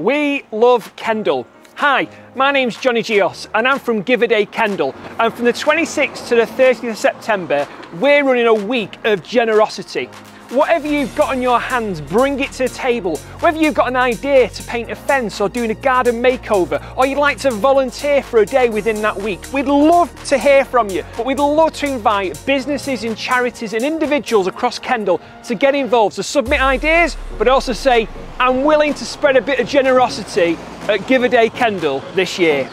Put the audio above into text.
We love Kendal. Hi, my name's Jonny Gios and I'm from Give a Day Kendal. And from the 26th to the 30th of September, we're running a week of generosity. Whatever you've got on your hands, bring it to the table. Whether you've got an idea to paint a fence or doing a garden makeover, or you'd like to volunteer for a day within that week, we'd love to hear from you. But we'd love to invite businesses and charities and individuals across Kendal to get involved, to submit ideas, but also say, I'm willing to spread a bit of generosity at Give a Day Kendal this year.